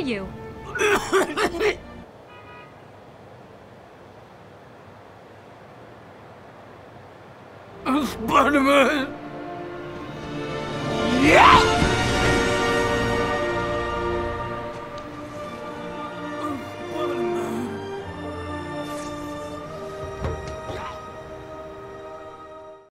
you? Spider-Man!